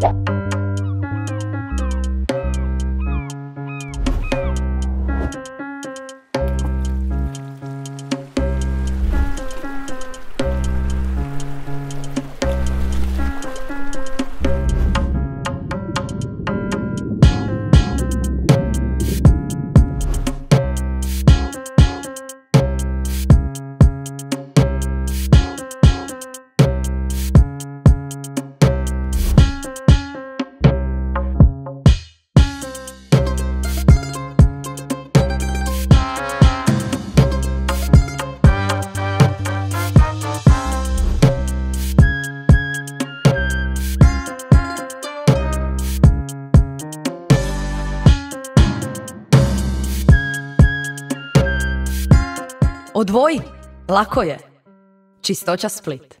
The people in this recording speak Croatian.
Yeah. Odvoji, lako je. Čistoća Split.